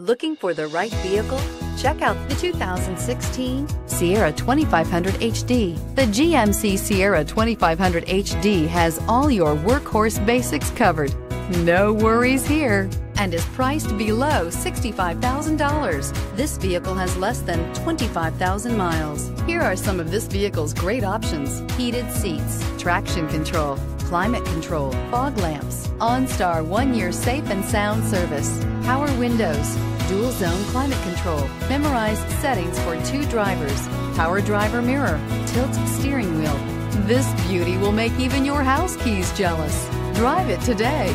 Looking for the right vehicle? Check out the 2016 Sierra 2500 HD. The GMC Sierra 2500 HD has all your workhorse basics covered. No worries here and is priced below $65,000. This vehicle has less than 25,000 miles. Here are some of this vehicle's great options. Heated seats, traction control, climate control, fog lamps, OnStar one-year safe and sound service, power windows, dual zone climate control, memorized settings for two drivers, power driver mirror, tilt steering wheel. This beauty will make even your house keys jealous. Drive it today.